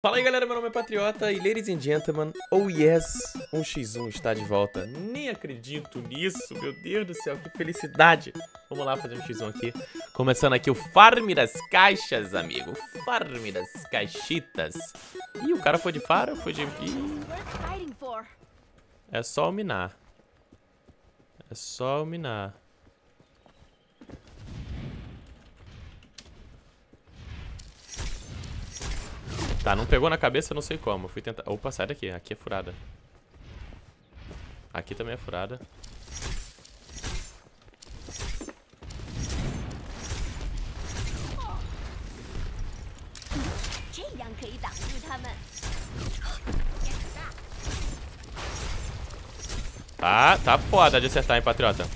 Fala aí galera, meu nome é Patriota e ladies and gentlemen, oh yes, um x1 está de volta. Nem acredito nisso, meu Deus do céu, que felicidade. Vamos lá fazer um x1 aqui. Começando aqui o farm das caixas, amigo. Farm das caixitas. Ih, o cara foi de faro, foi de... Ih. É só o minar. É só o minar. Tá, não pegou na cabeça, não sei como. fui tentar... Opa, sai daqui. Aqui é furada. Aqui também é furada. Tá, tá foda de acertar, hein, patriota.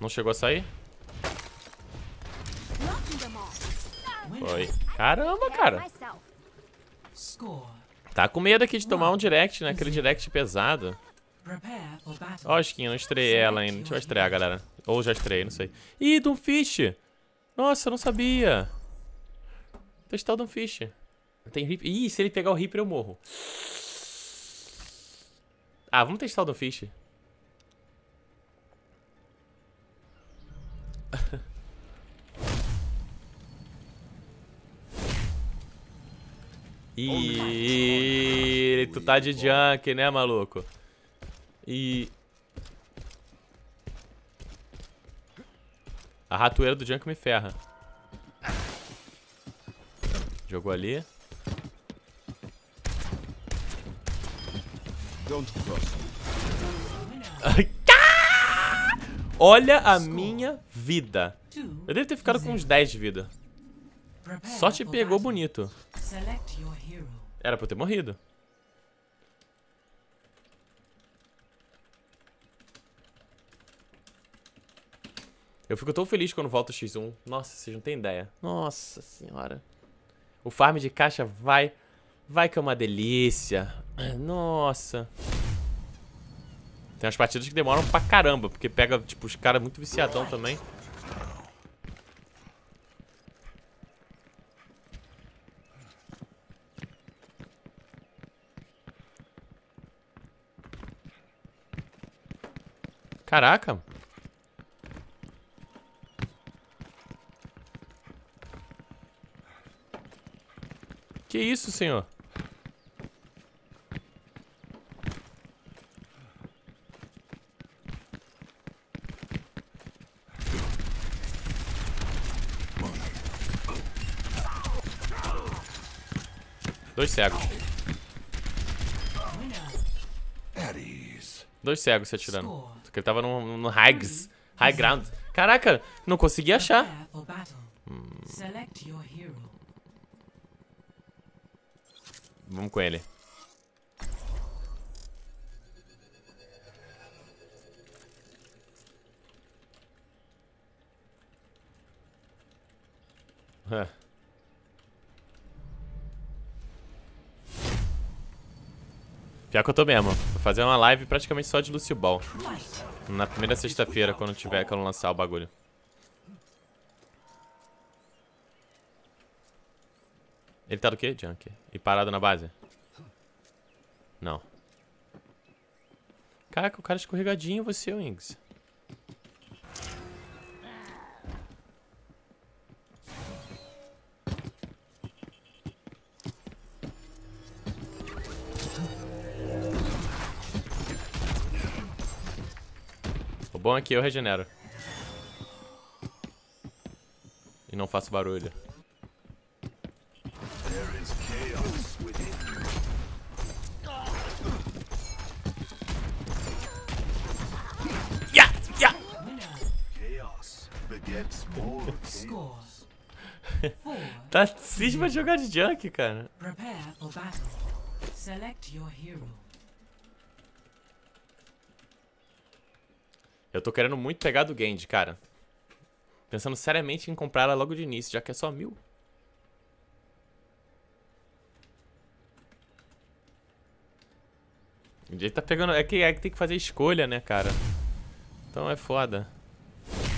Não chegou a sair? Caramba, cara. Tá com medo aqui de tomar um direct, né? Aquele direct pesado. Ó, oh, skin, não estreiei ela ainda. Deixa eu estrear, galera. Ou já estreiei, não sei. Ih, Doomfish! Nossa, eu não sabia. Testar o Doomfish. Tem Reaper. Ih, se ele pegar o Reaper, eu morro. Ah, vamos testar o Doomfish. Ih, tu tá de junk, né, maluco? E... A ratoeira do junk me ferra. Jogou ali. Olha a minha vida. Eu devo ter ficado com uns 10 de vida. Sorte pegou bonito. Era pra eu ter morrido. Eu fico tão feliz quando volta o X1. Nossa, vocês não têm ideia. Nossa senhora. O farm de caixa vai... Vai que é uma delícia. Nossa. Tem umas partidas que demoram pra caramba, porque pega, tipo, os caras muito viciadão também. Caraca. Que isso, senhor? Dois cegos. Dois cegos se atirando. Porque ele tava no, no highs, high ground. Caraca, não consegui achar. Hum. Vamos com ele. É. Pior que eu tô mesmo. Vou fazer uma live praticamente só de Lucio Ball. Na primeira sexta-feira, quando tiver, quando lançar o bagulho. Ele tá do quê, Junk? E parado na base? Não. Caraca, o cara é escorregadinho você, Wings. Bom é que eu regenero. E não faço barulho. Yeah, yeah. tá cisma de jogar de junk, cara. Prepare for battle. Select your hero. Eu tô querendo muito pegar do Genji, cara. Pensando seriamente em comprar ela logo de início, já que é só mil. Ele tá pegando... É que, é que tem que fazer escolha, né, cara? Então é foda.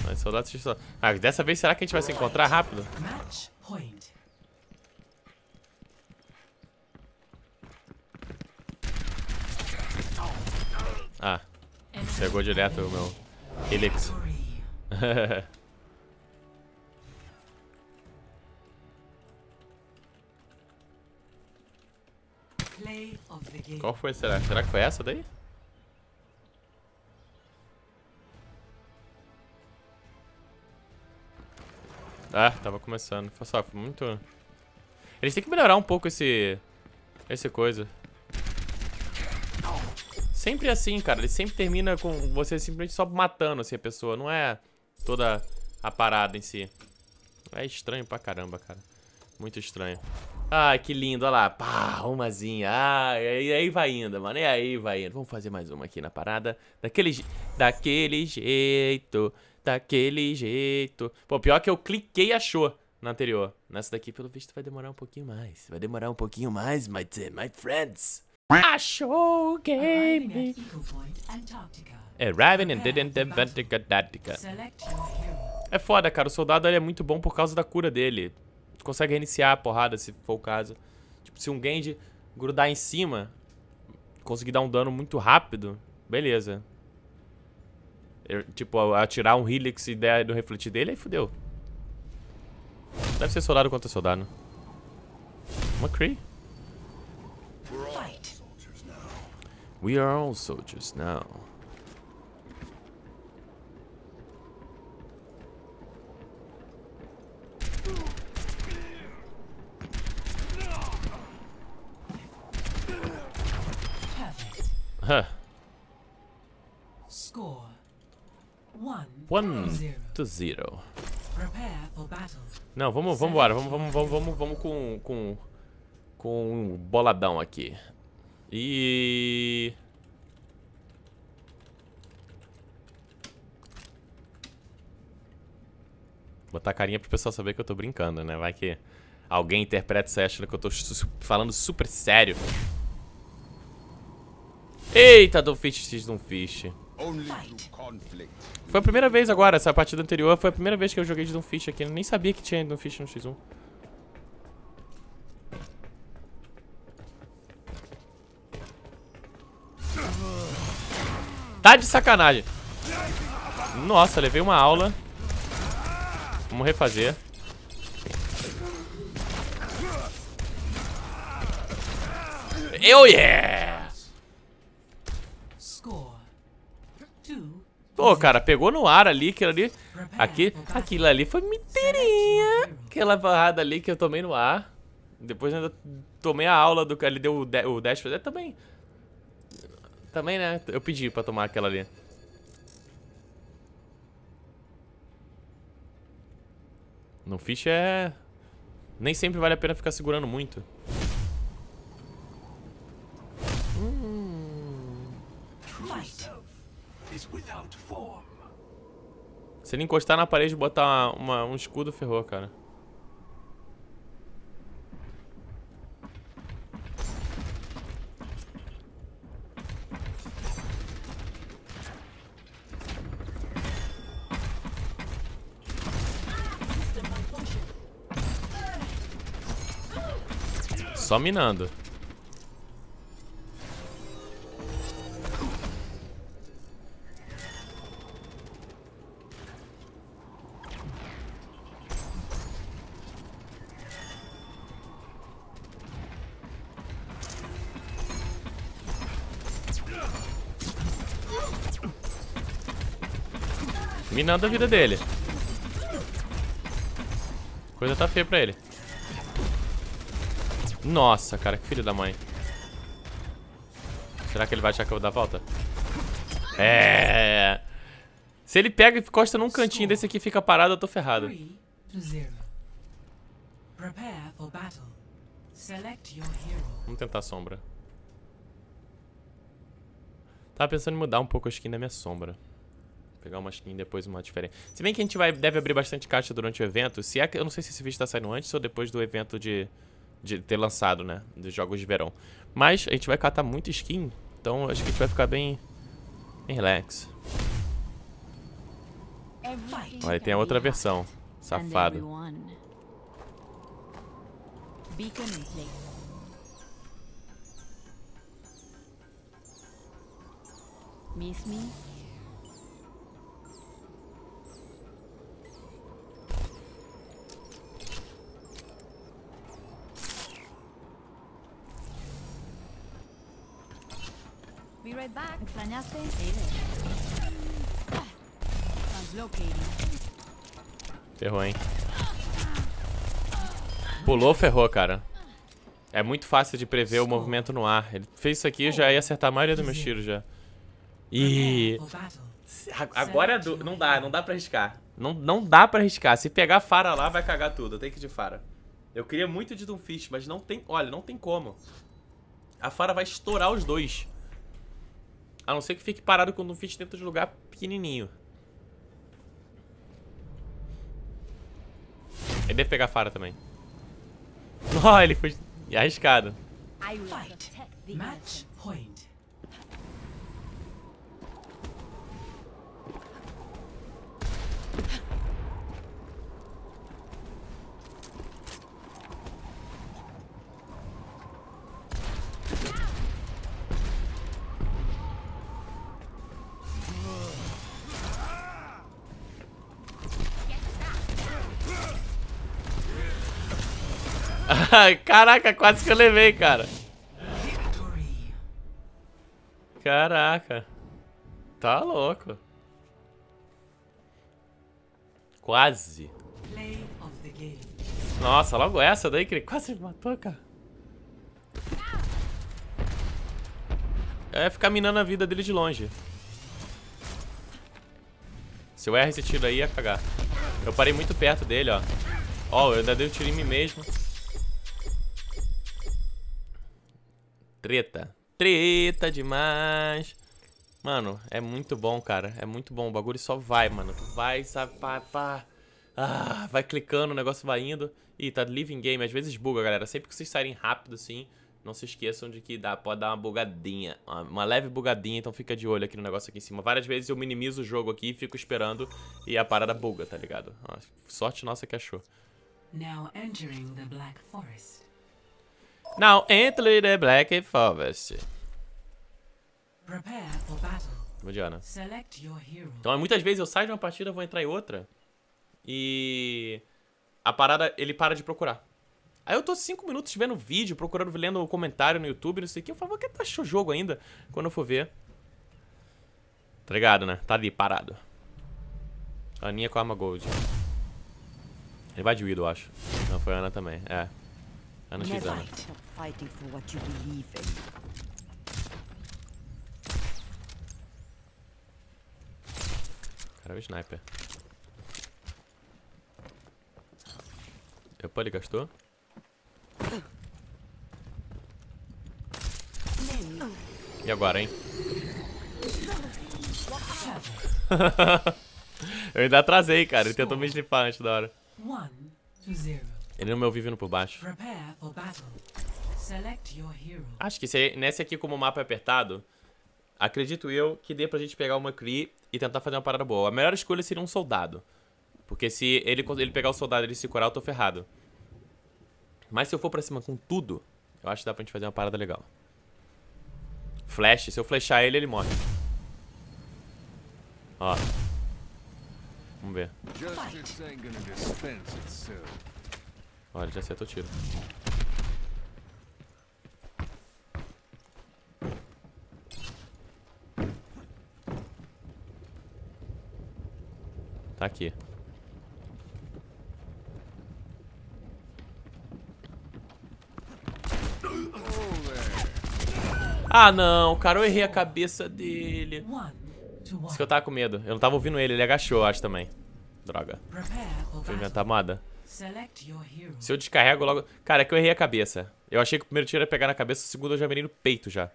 Mas soldados de Ah, dessa vez será que a gente vai se encontrar rápido? Ah, pegou direto o meu Game. Qual foi? Será? Será que foi essa daí? Ah, tava começando. Foi só, foi muito... Eles têm que melhorar um pouco esse... Esse coisa. Sempre assim, cara. Ele sempre termina com você simplesmente só matando assim, a pessoa. Não é toda a parada em si. É estranho pra caramba, cara. Muito estranho. Ai, que lindo, olha lá. Pá, umazinha. Ah, e aí vai indo, mano. E aí vai indo. Vamos fazer mais uma aqui na parada. Daquele, daquele jeito. Daquele jeito. Pô, pior que eu cliquei e achou na anterior. Nessa daqui, pelo visto, vai demorar um pouquinho mais. Vai demorar um pouquinho mais, my, my friends. Achou game. Antarctica. Arriving and didn't your hero. É foda, cara. O soldado ele é muito bom por causa da cura dele. Tu consegue reiniciar a porrada, se for o caso. Tipo, se um Genji grudar em cima, conseguir dar um dano muito rápido, beleza. Tipo, atirar um Helix e der do refletir dele, aí fudeu. Deve ser soldado contra soldado. McCree. Fight. We are all soldiers now. Huh. Score. One. One Zero. to zero. Prepare for battle. Não, vamos, vamos embora. Vamos, vamos, vamos, vamos, vamos com, com, com um boladão aqui. E... Botar a carinha pro pessoal saber que eu tô brincando, né? Vai que alguém interpreta isso aí achando que eu tô su- falando super sério. Eita, Doomfish X conflict. Foi a primeira vez agora, essa partida anterior foi a primeira vez que eu joguei de Doomfish aqui. Eu nem sabia que tinha Doomfish no X1. Tá de sacanagem. Nossa, levei uma aula. Vamos refazer. Eu yeah! Pô, cara, pegou no ar ali, aquilo ali. Aqui, aquilo ali foi menteirinha. Aquela barrada ali que eu tomei no ar. Depois ainda tomei a aula do que ele deu o, de, o dash. É, também. Também, né? Eu pedi pra tomar aquela ali. No fish é. Nem sempre vale a pena ficar segurando muito. Se ele encostar na parede e botar uma- um escudo, ferrou, cara. Só minando. Minando a vida dele. Coisa tá feia pra ele. Nossa, cara, que filho da mãe. Será que ele vai achar que eu vou dar a volta? É. Se ele pega e encosta num cantinho desse aqui e fica parado, eu tô ferrado. Vamos tentar a sombra. Tava pensando em mudar um pouco a skin da minha sombra. Pegar uma skin e depois uma diferente. Se bem que a gente vai, deve abrir bastante caixa durante o evento. Se é que, eu não sei se esse vídeo tá saindo antes ou depois do evento de, de ter lançado, né? Dos jogos de verão. Mas a gente vai catar muita skin. Então acho que a gente vai ficar bem, bem relax. Olha, tem a outra versão. Safado. Miss me? Be right back. ¿Extrañaste? Ferrou, hein? Pulou, ferrou, cara. É muito fácil de prever o movimento no ar. Ele fez isso aqui, eu já ia acertar a maioria dos meus tiros já. E agora é do... não dá, não dá pra arriscar. Não, não dá pra arriscar. Se pegar Fara lá, vai cagar tudo. Eu tenho que ir de Fara. Eu queria muito de Doomfist, mas não tem... Olha, não tem como. A Fara vai estourar os dois. A não ser que fique parado com o Doomfist dentro de um lugar pequenininho. Ele deve pegar Fara também. Ó, ele foi arriscado. Fight. Match point. Caraca, quase que eu levei, cara. Caraca. Tá louco. Quase. Nossa, logo essa daí que ele quase me matou, cara. É ficar minando a vida dele de longe. Se eu erro esse tiro aí, ia cagar. Eu parei muito perto dele, ó. Ó, eu ainda dei o tiro em mim mesmo. Treta. Treta demais. Mano, é muito bom, cara. É muito bom. O bagulho só vai, mano. Vai, sabe, pá, pá. Ah, vai clicando, o negócio vai indo. Ih, tá living game. Às vezes buga, galera. Sempre que vocês saírem rápido, assim, não se esqueçam de que dá, pode dar uma bugadinha. Uma, leve bugadinha, então fica de olho aqui no negócio aqui em cima. Várias vezes eu minimizo o jogo aqui, fico esperando e a parada buga, tá ligado? Sorte nossa que achou. Now entering the Black Forest. Now, enter the Black Forest. Prepare for battle. Select your hero. Então, muitas vezes eu saio de uma partida, vou entrar em outra. E a parada, ele para de procurar. Aí eu tô cinco minutos vendo vídeo, procurando, lendo o comentário no YouTube, não sei o que. Eu falo, que achou o jogo ainda? Quando eu for ver. Tá ligado, né? Tá ali, parado. Aninha com a arma gold. Ele vai de Widow, eu acho. Não, foi a Ana também. É. Ana X Never Ana. stop fighting for what you believe in. Cara, é o sniper. Opa, ele gastou? E agora, hein? Eu ainda atrasei, cara. Ele tentou me slipar antes da hora. One to zero. Ele não me ouviu vindo por baixo. Acho que se, nesse aqui, como o mapa é apertado, acredito eu que dê pra gente pegar uma Kree e tentar fazer uma parada boa. A melhor escolha seria um soldado. Porque se ele, ele pegar o soldado e ele se curar, eu tô ferrado. Mas se eu for pra cima com tudo, eu acho que dá pra gente fazer uma parada legal. Flash, se eu flashar ele, ele morre. Ó. Vamos ver. Justice Ele já acertou o tiro. Tá aqui. Ah, não, cara, eu errei a cabeça dele. Isso que eu tava com medo. Eu não tava ouvindo ele, ele agachou, acho também. Droga. Vou inventar moda. Select your hero. Se eu descarrego logo. Cara, é que eu errei a cabeça. Eu achei que o primeiro tiro ia pegar na cabeça, o segundo eu já mirei no peito já.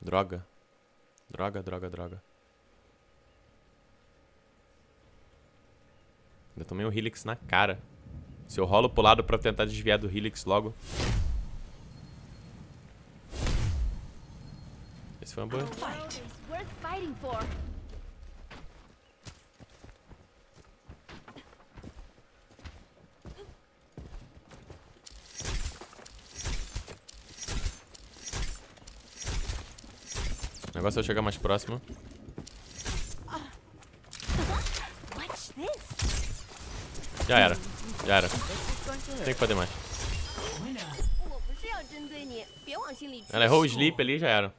Droga. Droga, droga, droga. Ainda tomei um Helix na cara. Se eu rolo pro lado pra tentar desviar do Helix logo. Esse foi uma boa. Fight. It's worth fighting for. Agora se eu chegar mais próximo. Já era. Já era. Tem que fazer mais. Ela errou o sleep ali já era.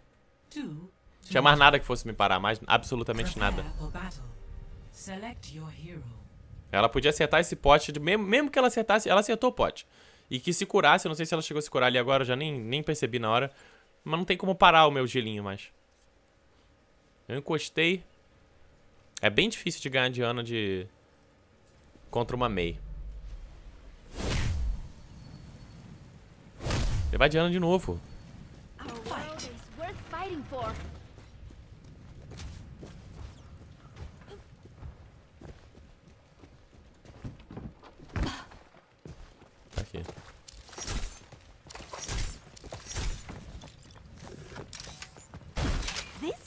Tinha mais nada que fosse me parar, mais absolutamente nada. Ela podia acertar esse pote, de, mesmo, mesmo que ela acertasse, ela acertou o pote. E que se curasse, eu não sei se ela chegou a se curar ali agora, eu já nem, nem percebi na hora. Mas não tem como parar o meu gelinho mais. Eu encostei. É bem difícil de ganhar de Ana de. Contra uma Mei. Ele vai de Ana de novo.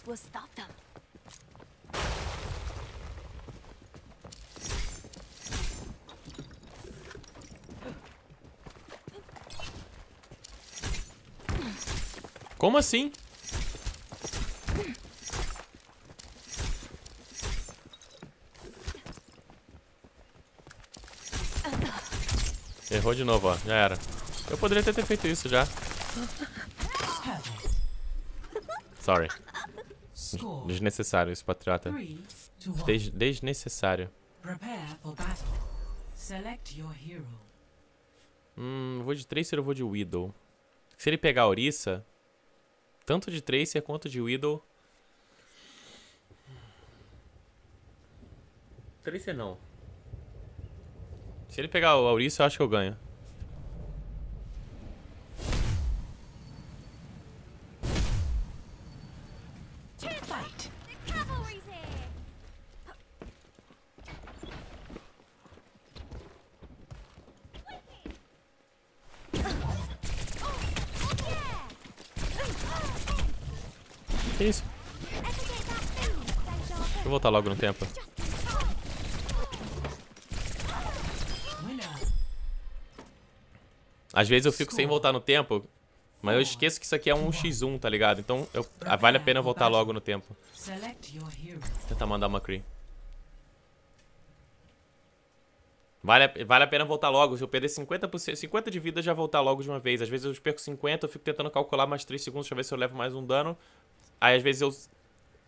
Will stop them. Como assim? Errou de novo, ó. Já era. Eu poderia ter feito isso já. Sorry. Desnecessário esse patriota. Des desnecessário. Hum, vou de Tracer ou vou de Widow? Se ele pegar a Orisa, tanto de Tracer quanto de Widow. Tracer não. Se ele pegar a Orisa, eu acho que eu ganho. Que isso? Deixa eu voltar logo no tempo. Às vezes eu fico sem voltar no tempo, mas eu esqueço que isso aqui é um x1, tá ligado? Então eu- ah, vale a pena voltar logo no tempo. Hero. Tentar mandar uma Cree. Vale a, vale a pena voltar logo. Se eu perder 50%, 50 de vida, já voltar logo de uma vez. Às vezes eu perco 50, eu fico tentando calcular mais 3 segundos, deixa eu ver se eu levo mais um dano. Aí às vezes eu,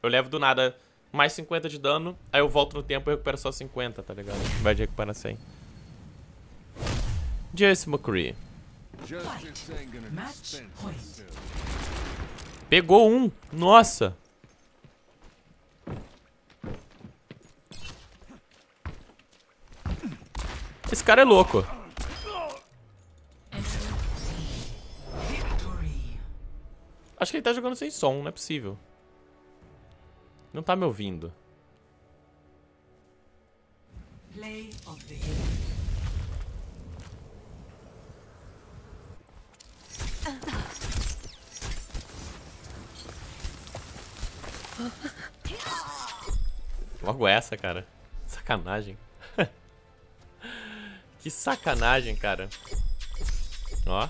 eu levo do nada mais 50 de dano, aí eu volto no tempo e recupero só 50, tá ligado? Vai de recuperar 100. Jesse McCree. Pegou um! Nossa! Esse cara é louco. Acho que ele tá jogando sem som, não é possível. Não tá me ouvindo. Play of the. Logo essa, cara. Sacanagem. que sacanagem, cara. Ó.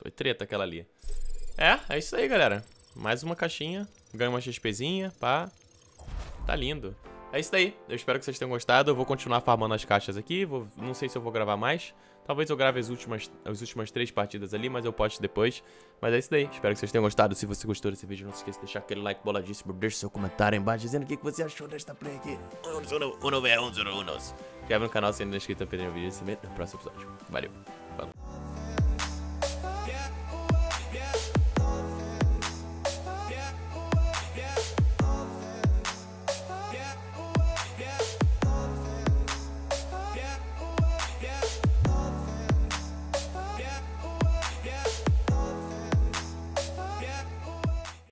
Foi treta aquela ali. É, é isso aí, galera. Mais uma caixinha. Ganha uma XPzinha, pá. Tá lindo. É isso aí. Eu espero que vocês tenham gostado. Eu vou continuar farmando as caixas aqui. Vou- não sei se eu vou gravar mais. Talvez eu grave as últimas, as últimas três partidas ali, mas eu posto depois. Mas é isso daí. Espero que vocês tenham gostado. Se você gostou desse vídeo, não se esqueça de deixar aquele like boladíssimo. Deixe seu comentário aí embaixo dizendo o que você achou desta play aqui. Uno, uno, uno, uno, uno. Inscreve no canal se ainda não é inscrito perder o vídeo. E se vê no próximo episódio. Valeu.